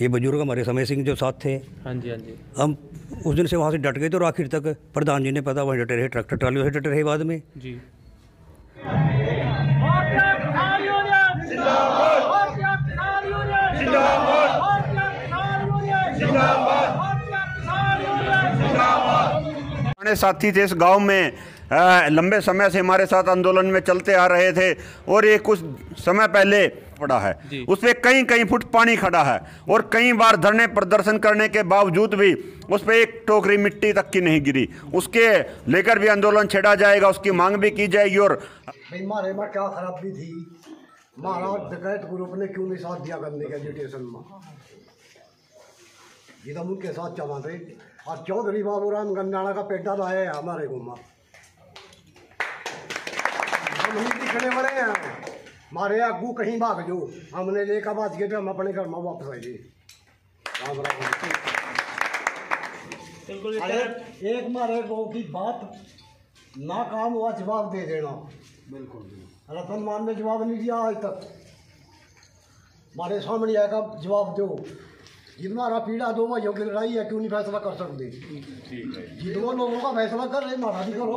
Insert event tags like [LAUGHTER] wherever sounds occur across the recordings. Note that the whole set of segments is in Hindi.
ये बुज़ुर्ग हमारे समय सिंह जो साथ थे। हाँ जी हाँ जी। हम उस दिन से वहाँ से डट गए थे और आखिर तक प्रधान जी ने पता वहीं डटे रहे ट्रैक्टर ट्राली से डटे रहे बाद में। जी। साथी थे इस गाँव में। लंबे समय से हमारे साथ आंदोलन में चलते आ रहे थे और ये कुछ समय पहले पड़ा है। जी। उसपे कई कई फुट पानी खड़ा है और कई बार धरने प्रदर्शन करने के बावजूद भी उस पर एक टोकरी मिट्टी तक की नहीं गिरी। उसके लेकर भी आंदोलन छेड़ा जाएगा उसकी मांग भी की जाएगी और हमारे में क्या खराबी थी? महाराज डकैत ग्रुप ने क्यों नहीं साथ दिया करने के एजुटेशन में? एकदम उनके साथ चला थे और चौधरी बाबूराम गंडाना का पेटा लाए हैं हमारे गुमा हम ही दिखने वाले हैं। हमारे अग्गू कहीं भाग जो हमने लेकर बात किए थे हम अपने घर में वापस आए थे एक मारे गो की बात ना काम हुआ जवाब दे देना। बिल्कुल रतन मान ने जवाब नहीं दिया आज तक। हमारे सामने आएगा जवाब दो। जितना पीड़ा दो भाइयों की लड़ाई है क्यों नहीं फैसला कर सकते? जितना लोगों का फैसला कर रहे हमारा भी करो।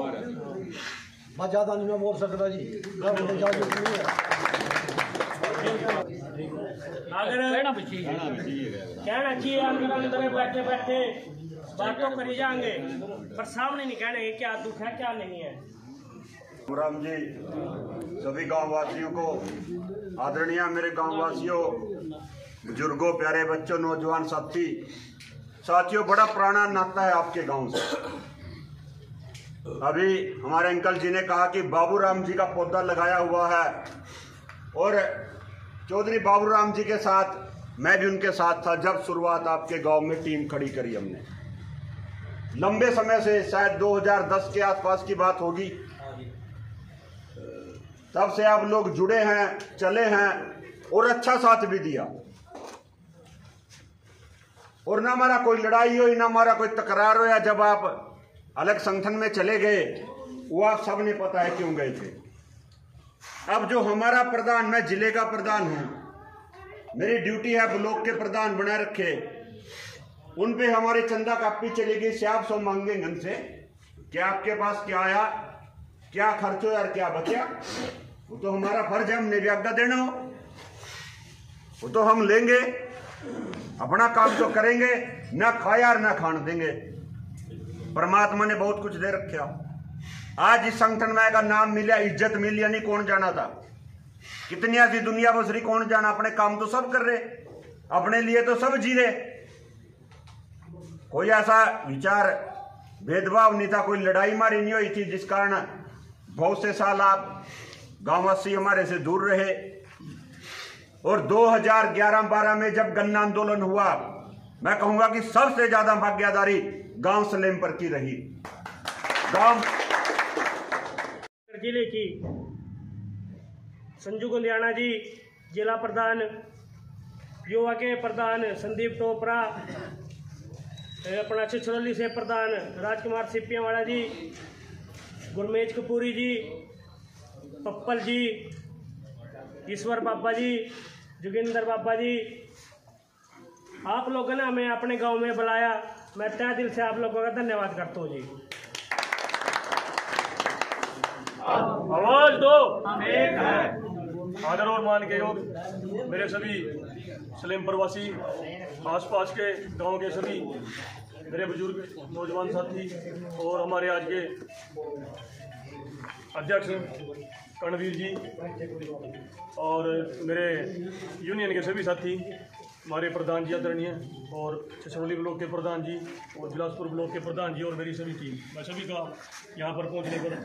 बस ज़्यादा नहीं मैं बोल सकता जी। कर लो, इजाज़त नहीं है। अगर कहना कहना चाहिए अंदर अंदर बैठे बैठे बातों करी जाएँगे पर सामने नहीं कहने क्या दुख है क्या नहीं है। राम जी सभी गाँव वासियों को आदरणीय मेरे गाँव वासियों बुज़ुर्गों प्यारे बच्चों नौजवान साथी साथियों बड़ा पुराना नाता है आपके गाँव से। अभी हमारे अंकल जी ने कहा कि बाबूराम जी का पौधा लगाया हुआ है। और चौधरी बाबूराम जी के साथ, मैं भी उनके साथ था जब शुरुआत आपके गाँव में टीम खड़ी करी हमने। लंबे समय से शायद 2010 के आसपास की बात होगी। तब से आप लोग जुड़े हैं, चले हैं और अच्छा साथ भी दिया। और ना हमारा कोई लड़ाई हुई, ना हमारा कोई तकरार हो या जब आप अलग संगठन में चले गए, वो आप सबने पता है क्यों गए थे। अब जो हमारा प्रधान, मैं ज़िले का प्रधान हूँ, मेरी ड्यूटी है ब्लॉक के प्रधान बना रखे। उन पे हमारी चंदा कापी चली गई से आप सौ मांगेंगे उनसे क्या आपके पास क्या आया, क्या खर्च हो यार, क्या बचा? वो तो हमारा फ़र्ज़ है, हमने भी आज्ञा देना हो। वो तो हम लेंगे, अपना काम तो करेंगे, ना खाया और ना खान देंगे। परमात्मा ने बहुत कुछ दे रखा आज इस संगठन में का नाम मिला, इज़्ज़त मिली यानी कौन जाना था? कितनी ऐसी दुनिया बसरी कौन जाना? अपने काम तो सब कर रहे। अपने लिए तो सब जी रहे। कोई ऐसा विचार, भेदभाव नहीं था, कोई लड़ाई मारी नहीं हुई थी, जिस कारण बहुत से साल आप गांववासी हमारे से दूर रहे। और 2011-12 में जब गन्ना आंदोलन हुआ, मैं कहूँगा कि सबसे ज़्यादा भाग्यदारी गाँव सलेम पर की रही। गाँव ज़िले की संजू गुंदियाना जी, जिला प्रधान, युवा के प्रधान संदीप टोपरा अपना छिछरौली से प्रधान राजकुमार सिपियावाड़ा जी, गुरमेज कपूरी जी, पप्पल जी, ईश्वर बाबा जी, जोगिंदर बाबा जी, आप लोगों ने हमें अपने गाँव में बुलाया। मैं तय दिल से आप लोगों का धन्यवाद करता हूँ जी। आवाज़ दो। आदर और मान के योग। मेरे सभी सलीम प्रवासी, आसपास के गाँव के सभी, मेरे बुज़ुर्ग, नौजवान साथी और हमारे आज के अध्यक्ष कर्णवीर जी और मेरे यूनियन के सभी साथी हमारे प्रधान जी आदरणीय और छछरौली ब्लॉक के प्रधान जी और बिलासपुर ब्लॉक के प्रधान जी और मेरी सभी टीम, मैं सभी का यहाँ पर पहुँचने पर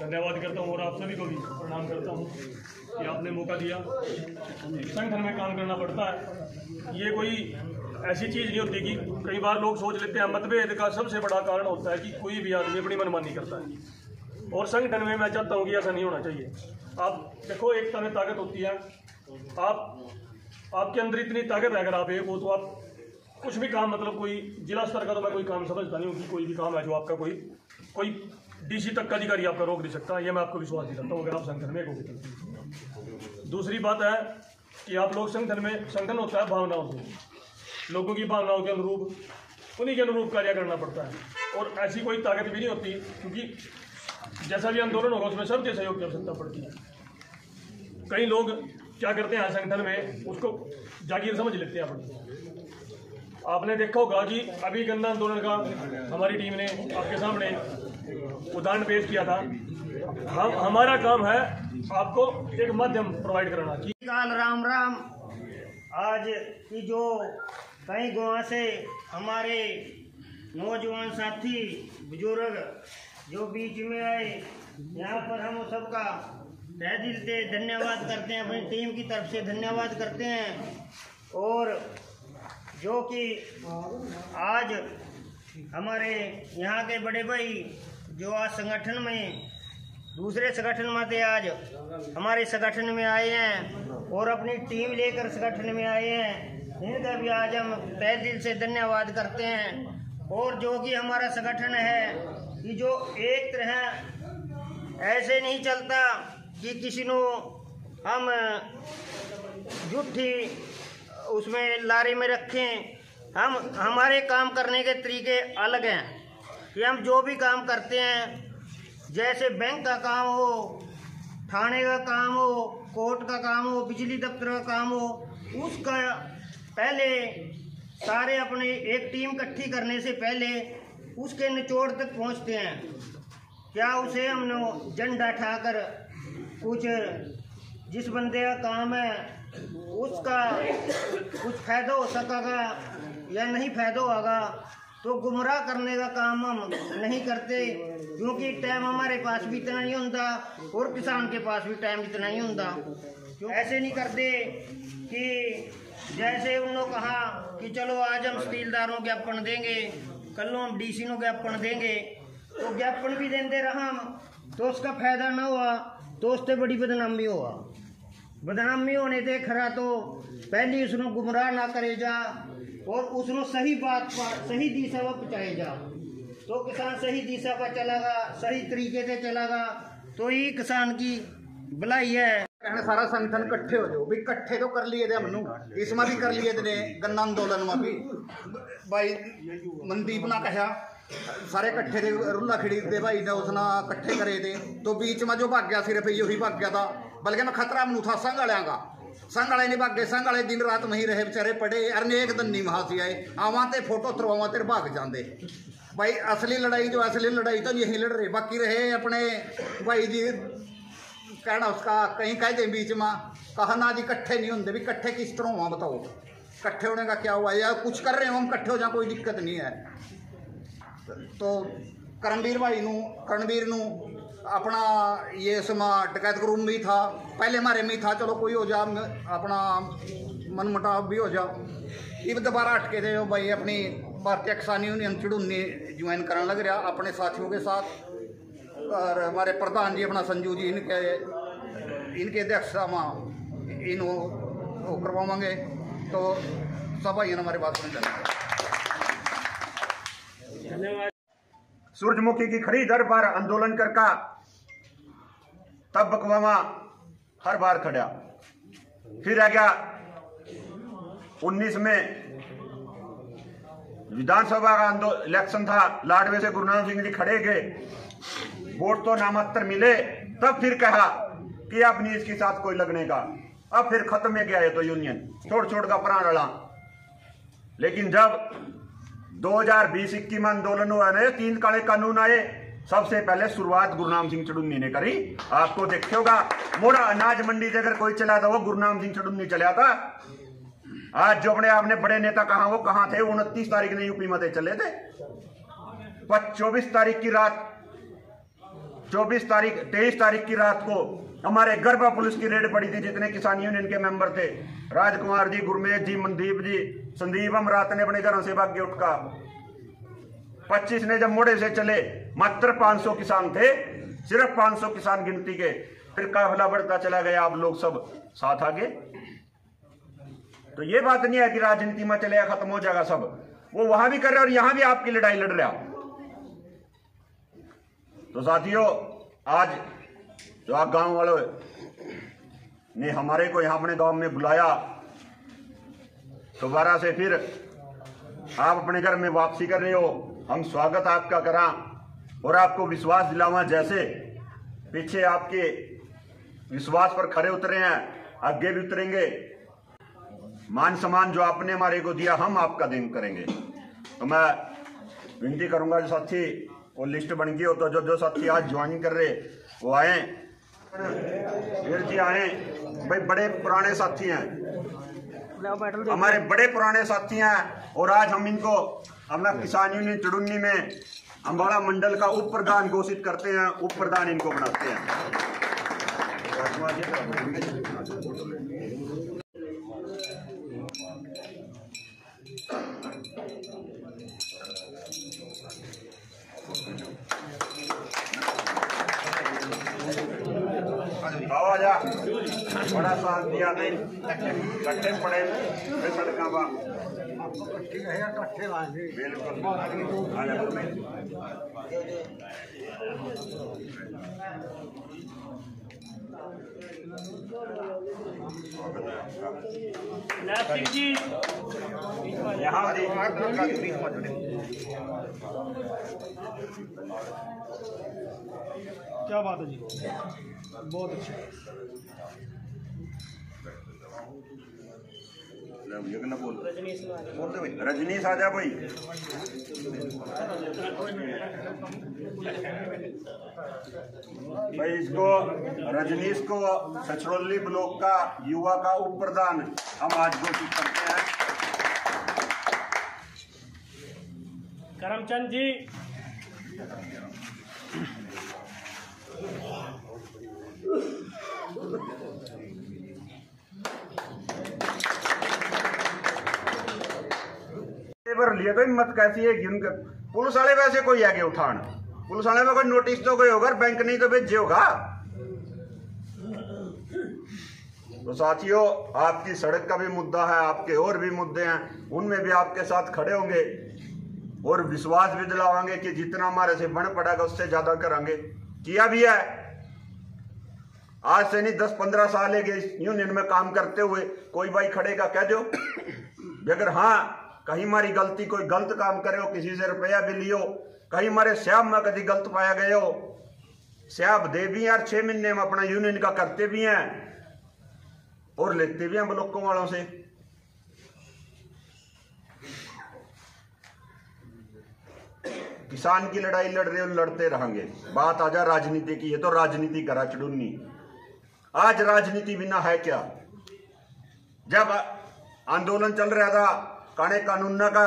धन्यवाद करता हूँ और आप सभी को भी प्रणाम करता हूँ कि आपने मौका दिया। संगठन में काम करना पड़ता है। ये कोई ऐसी चीज़ नहीं होती कि कई बार लोग सोच लेते हैं, मतभेद का सबसे बड़ा कारण होता है कि कोई भी आदमी अपनी मनमानी करता है। और संगठन में मैं चाहता हूँ कि ऐसा नहीं होना चाहिए। आप देखो, एकता में ताकत होती है। आप आपके अंदर इतनी ताकत है, अगर आप एक हो तो आप कुछ भी काम मतलब कोई जिला स्तर का तो मैं कोई काम समझता नहीं हूँ कि कोई भी काम है जो आपका कोई कोई डीसी तक का अधिकारी आपका रोक नहीं सकता, ये मैं आपको विश्वास दिलाता हूँ, अगर आप संगठन में एक होगे तो। दूसरी बात है कि आप लोग संगठन में, संगठन होता है भावनाओं से। लोगों की भावनाओं के अनुरूप, उन्हीं के अनुरूप कार्य करना पड़ता है। और ऐसी कोई ताकत भी नहीं होती, क्योंकि जैसा भी आंदोलन होगा, उसमें सबके सहयोग की आवश्यकता पड़ती है। कई लोग क्या करते हैं संगठन में? उसको जागीर समझ लेते हैं अपनी। आपने देखा होगा कि अभी गन्ना आंदोलन का हमारी टीम ने आपके सामने उदाहरण पेश किया था। हम, हमारा काम है आपको एक माध्यम प्रोवाइड कराना। कि काल राम राम। आज की जो कई गाँव से हमारे नौजवान साथी, बुज़ुर्ग जो बीच में आए, यहाँ पर हम सबका तह दिल से धन्यवाद करते हैं, अपनी टीम की तरफ़ से धन्यवाद करते हैं। और जो कि आज हमारे यहाँ के बड़े भाई, जो आज संगठन में, दूसरे संगठन में थे आज, हमारे संगठन में आए हैं और अपनी टीम लेकर संगठन में आए हैं। इनका भी आज हम तय दिल से धन्यवाद करते हैं। और जो कि हमारा संगठन है कि जो एक तरह, ऐसे नहीं चलता। कि किसी नो हम झूठी, उसमें लारे में रखें, हम, हमारे काम करने के तरीके अलग हैं। कि हम जो भी काम करते हैं, जैसे बैंक का काम हो, थाने का काम हो, कोर्ट का काम हो, बिजली दफ्तर का काम हो, उसका पहले सारे अपने एक टीम इकट्ठी करने से पहले उसके निचोड़ तक पहुँचते हैं। क्या उसे हमने झंडा ठाकर कुछ, जिस बंदे का काम है, उसका कुछ फ़ायदा हो सकेगा या नहीं फ़ायदा होगा तो गुमराह करने का काम हम नहीं करते, क्योंकि टाइम हमारे पास भी इतना नहीं होता और किसान के पास भी टाइम इतना नहीं होता। ऐसे नहीं करते कि जैसे उन्होंने कहा कि चलो आज हम स्टीलदारों ज्ञापन देंगे, कल हम डीसी नो ज्ञापन देंगे तो ज्ञापन भी देते रहा हम तो उसका फ़ायदा ना हुआ। तो उससे बड़ी बदनामी हुआ। बदनामी होने से खरा तो पहले उसने गुमराह ना करे जा और उसने सही बात पर सही दिशा पर पहुँचाए जा। तो किसान सही दिशा पर चलागा सही तरीके से चलागा तो ही किसान की भलाई है। कहने सारा संगठन इकट्ठे हो जाओ। भी इकट्ठे तो कर लिए थे हमनू इसमें भी कर लिए थे गन्ना आंदोलन में भी। भाई मनदीप ना कहा। रुला खड़ी थे भाई ने उसना इकट्ठे करे थे तो बीच में जो भाग गया सिर्फ़ यही भाग गया था बल्कि मैं खतरा मनु था संघ वालिया का संघ वाले नहीं भागे संघ वाले दिन रात नहीं रहे बेचारे पड़े अरे एक दिन नहीं महासी आए आवा ते फ़ोटो तरवा तेरे भाग जाते भाई असली लड़ाई जो असली लड़ाई तो यही लड़ रहे बाकी रहे अपने भाई जी कहना उसका कहीं कह दे बीच में कहा ना जी इकट्ठे नहीं होंगे भी इकट्ठे किस तरह हुआ बताओ इकट्ठे होने का क्या हुआ या कुछ कर रहे हो हम इकट्ठे हो जाए कोई दिक्कत नहीं है तो करमवीर भाई नू करणवीर नू अपना ये समा डकैत ग्रुप भी था, पहले हमारे में था, चलो कोई हो जा अपना मन मुटाव भी हो जा ये दोबारा अटके थे भाई, अपनी भारतीय किसान यूनियन चिड़ुन्नी ज्वाइन करने लग रहा अपने साथियों के साथ। और हमारे प्रधान जी, अपना संजू जी, इनके इनके अध्यक्षता में इन वो करवाएँगे तो सब भाई हमारे बात सुन। चलेंगे सूरजमुखी की खड़ी दर पर आंदोलन कर का तब बकवामा हर बार खड़ा। फिर आ गया उन्नीस में विधानसभा का इलेक्शन था, लाडवे से गुरुनानक सिंह जी खड़े गए वोट तो नामात्र मिले, तब फिर कहा कि अब नहीं इसके साथ कोई लगने का। अब फिर खत्म में गया ये तो यूनियन छोड़ छोड़ का प्राण अड़ा लेकिन जब 2020 इक्की में आंदोलन हुआ ना तीन काले कानून आए। सबसे पहले शुरुआत गुरुनाम सिंह चडुन्नी ने करी। आपको देखे होगा मोड़ा अनाज मंडी से अगर कोई चला था, वो गुरुनाम सिंह चडुन्नी चला था। आज जो अपने आपने बड़े नेता कहा वो कहा थे उनतीस तारीख ने यूपी में चले थे। चौबीस तारीख की रात चौबीस तारीख, तेईस तारीख की रात को हमारे गरबा पुलिस की रेड पड़ी थी जितने किसान यूनियन के मेंबर थे। राजकुमार जी, गुरमेज जी, मनदीप जी, संदीप अमरात ने अपने घरों से भाग्य उठका। पच्चीस ने जब मोड़े से चले, मात्र 500 किसान थे, सिर्फ़ 500 किसान गिनती के। फिर काफिला बढ़ता चला गया आप लोग सब साथ आगे। तो ये बात नहीं है कि राजनीति में चले, खत्म हो जाएगा सब। वो वहाँ भी कर रहे और यहाँ भी आपकी लड़ाई लड़ रहा तो साथियों, आज जो आप गाँव वालों ने हमारे को यहाँ अपने गाँव में बुलाया, दोबारा से फिर आप अपने घर में वापसी कर रहे हो। हम स्वागत आपका करा और आपको विश्वास दिलावा जैसे पीछे आपके विश्वास पर खड़े उतरे हैं, आगे भी उतरेंगे। मान सम्मान जो आपने हमारे को दिया, हम आपका दिन करेंगे। तो मैं विनती करूँगा जो साथी वो लिस्ट बन गई हो तो जो जो साथी आज ज्वाइन कर रहे, वो आए वीर जी आए भाई, बड़े पुराने साथी हैं। हमारे बड़े पुराने साथी हैं, और आज हम इनको अपना किसान यूनियन चुड़ुन्नी में अम्बाड़ा मंडल का उप प्रधान घोषित करते हैं उप प्रधान इनको बनाते हैं आओ आजा बड़ा साथ दिया नहीं कट्ठे पड़े फिर सड़का बा ठीक यार इकट्ठे लाएँगे बिल्कुल यहाँ क्या बात है जी? बहुत अच्छा। रजनीश आजा भाई भाई इसको रजनीश को सचरौली ब्लॉक का युवा का उप प्रधान हम आज घोषित करते हैं। करमचंद जी। पर लिए तो हिम्मत कैसी है कि उनके पुलिस वाले वैसे कोई आगे उठान? पुलिस वाले में कोई नोटिस तो कोई होगा बैंक नहीं तो भेजे होगा? तो साथियों, आपकी सड़क का भी मुद्दा है, आपके और भी मुद्दे हैं, उनमें भी आपके साथ खड़े होंगे और विश्वास भी दिलावांगे कि जितना हमारे से बन पड़ेगा, उससे ज़्यादा करेंगे। किया भी है। आज से नहीं दस पंद्रह साल है यूनियन में काम करते हुए कोई भाई खड़ेगा, कह दो। [COUGHS] अगर हाँ कहीं मारी गलती, कोई गलत काम करे हो, किसी से रुपया भी लियो, कहीं मारे श्याम में कभी गलत पाया गए हो। श्याम दे भी यार छह महीने में, अपना यूनियन का करते भी हैं, और लेते भी हैं ब्लॉकों वालों से। किसान की लड़ाई लड़ रहे हो, लड़ते रहेंगे। बात आ जा राजनीति की है तो राजनीति करा चुड़ुन्नी आज राजनीति बिना है क्या? जब आंदोलन चल रहा था काने कानून का।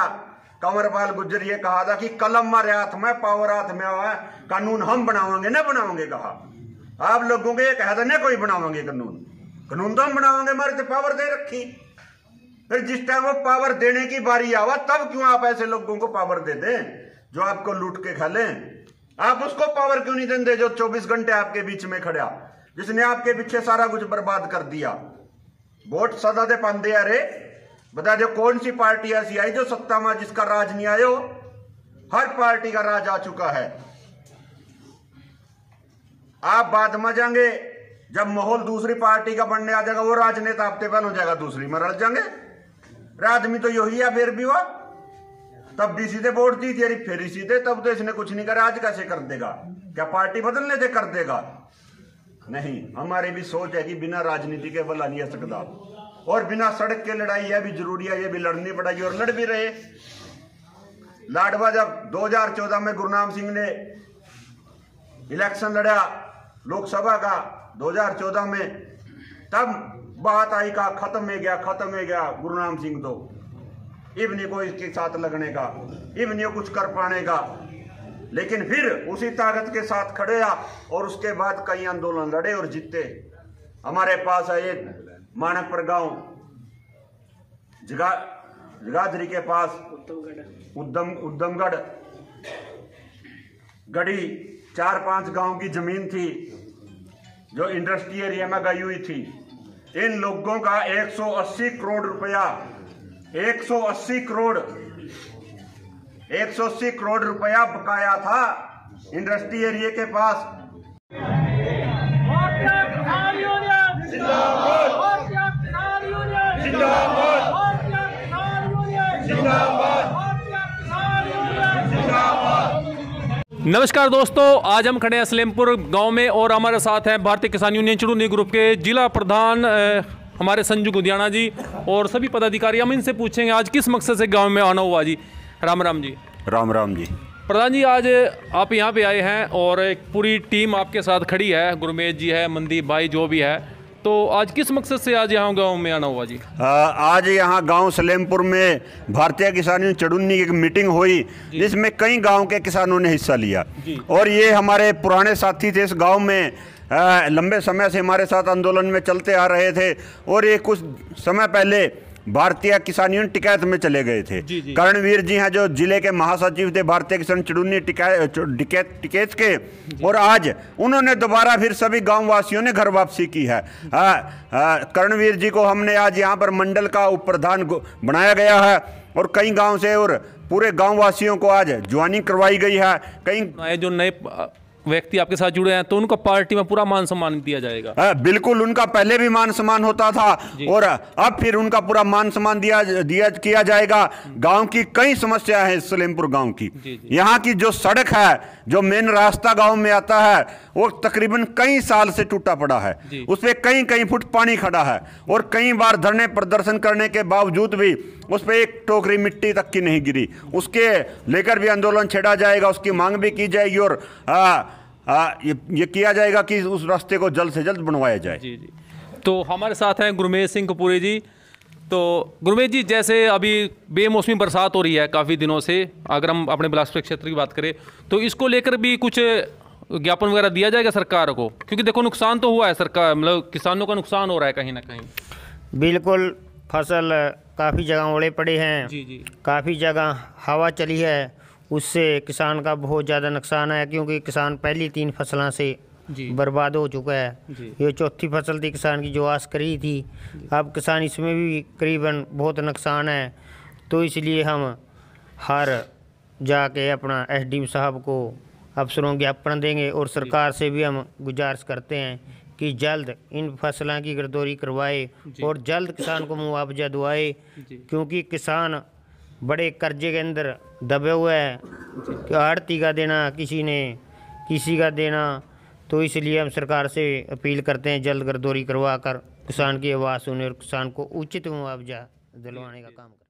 कंवरपाल गुज्जर ये कहा था कि कलम मारे हाथ में, पावर हाथ में हुआ कानून हम बनावांगे, ना बनावांगे कहा। आप लोगों को ये कहा था, ना कोई बनावांगे कानून। कानून तो हम बनावांगे, हमारे तो पावर दे रखी। फिर जिस टाइम वो पावर देने की बारी आवा, तब क्यों आप ऐसे लोगों को पावर दे दें, जो आपको लूट के खा लें? आप उसको पावर क्यों नहीं देते जो 24 घंटे आपके बीच में खड़ा, जिसने आपके पीछे सारा कुछ बर्बाद कर दिया? वोट सदा दे पांदे अरे बता दो, कौन सी पार्टी ऐसी आई जो सत्ता में जिसका राज नहीं आयो? हर पार्टी का राज आ चुका है। आप बाद में जाएँगे, जब माहौल दूसरी पार्टी का बनने आ जाएगा, वो राजनेता हफ़्ते पहले हो जाएगा, दूसरी में रल जाएँगे। आदमी तो यही है, फिर भी वो तब भी सीधे वोट दी थी फिर सीधे तब तो इसने कुछ नहीं करा, आज कैसे कर देगा? क्या पार्टी बदलने से कर देगा? नहीं, हमारी भी सोच है कि बिना राजनीति के बला नहीं सकता। और बिना सड़क के लड़ाई, यह भी ज़रूरी है ये भी लड़नी पड़ेगी और लड़ भी रहे। लाडवा जब 2014 में गुरुनाम सिंह ने इलेक्शन लड़ा लोकसभा का 2014 में, तब बात आई का खत्म हो गया, खत्म हो गया गुरुनाम सिंह तो। इब नहीं को इसके साथ लगने का, इब नहीं कुछ कर पाने का। लेकिन फिर उसी ताकत के साथ खड़े आ और उसके बाद कई आंदोलन लड़े और जीते। हमारे पास है एक मानकपुर गाँव। जगा जगाधरी के पास उद्दम उद्दमगढ़। गढ़ी चार पाँच गाँव की ज़मीन थी जो इंडस्ट्री एरिया में गई हुई थी। इन लोगों का 180 करोड़ रुपया 180 करोड़ 180 करोड़ रुपया बकाया था इंडस्ट्री एरिया के पास। नमस्कार दोस्तों आज हम खड़े हैं सलेमपुर गाँव में और हमारे साथ हैं भारतीय किसान यूनियन चुड़ूनी ग्रुप के जिला प्रधान हमारे संजू गुदियाना जी और सभी पदाधिकारी। हम इनसे पूछेंगे आज किस मकसद से गाँव में आना हुआ जी? राम राम जी। राम राम जी। प्रधान जी आज आप यहाँ पे आए हैं और एक पूरी टीम आपके साथ खड़ी है। गुरमेज जी है मंदीप भाई जो भी है तो आज किस मकसद से आज यहाँ गाँव में आना हुआ जी? आ, आज यहाँ गाँव सलेमपुर में भारतीय किसान चढ़ुन्नी चड़ुन्नी की एक मीटिंग हुई जिसमें कई गाँव के किसानों ने हिस्सा लिया। और ये हमारे पुराने साथी थे इस गाँव में आ, लंबे समय से हमारे साथ आंदोलन में चलते आ रहे थे। और ये कुछ समय पहले भारतीय किसान यूनियन टिकैत में चले गए थे। करणवीर जी हैं जो ज़िले के महासचिव थे भारतीय किसान चुड़ुन्नी टिकैत के। और आज उन्होंने दोबारा फिर सभी गाँव वासियों ने घर वापसी की है। आ, आ, करणवीर जी को हमने आज यहाँ पर मंडल का उप प्रधान बनाया गया है। और कई गाँव से और पूरे गाँव वासियों को आज ज्वाइनिंग करवाई गई है। कई जो नए व्यक्ति आपके साथ जुड़े हैं तो उनको पार्टी में पूरा मान सम्मान दिया जाएगा। आ, बिल्कुल उनका पहले भी मान सम्मान होता था और अब फिर उनका पूरा मान सम्मान दिया दिया किया जाएगा। गाँव की कई समस्या है सलेमपुर गाँव की। यहाँ की जो सड़क है जो मेन रास्ता गाँव में आता है वो तकरीबन कई साल से टूटा पड़ा है। उस पर कई कई फुट पानी खड़ा है और कई बार धरने प्रदर्शन करने के बावजूद भी उस पर एक टोकरी मिट्टी तक की नहीं गिरी। उसके लेकर भी आंदोलन छेड़ा जाएगा उसकी मांग भी की जाएगी और आ, आ, ये, ये किया जाएगा कि उस रास्ते को जल्द से जल्द बनवाया जाए। जी जी। तो हमारे साथ हैं गुरमेज सिंह कपूरी जी। तो गुरमेज जी जैसे अभी बेमौसमी बरसात हो रही है काफ़ी दिनों से अगर हम अपने बिलासपुर क्षेत्र की बात करें तो इसको लेकर भी कुछ ज्ञापन वगैरह दिया जाएगा सरकार को? क्योंकि देखो नुकसान तो हुआ है सरकार मतलब किसानों का नुकसान हो रहा है कहीं ना कहीं। बिल्कुल फ़सल काफ़ी जगह ओले पड़े हैं। जी जी। काफ़ी जगह हवा चली है उससे किसान का बहुत ज़्यादा नुकसान है क्योंकि किसान पहली तीन फ़सलों से। बर्बाद हो चुका है। ये चौथी फ़सल थी किसान की जो आस करी थी अब किसान इसमें भी करीबन बहुत नुकसान है। तो इसलिए हम हर जाके अपना एसडीएम साहब को अफसरों ज्ञापन देंगे और सरकार से भी हम गुजारिश करते हैं कि जल्द इन फ़सलों की गिरदौरी करवाए और जल्द किसान को मुआवजा दिवाए क्योंकि किसान बड़े कर्जे के अंदर दबे हुए हैं। आड़ती का देना किसी ने किसी का देना तो इसलिए हम सरकार से अपील करते हैं जल्द गर्दोरी करवा कर किसान की आवाज़ सुने और किसान को उचित मुआवजा दिलवाने का काम करें।